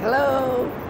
Hello.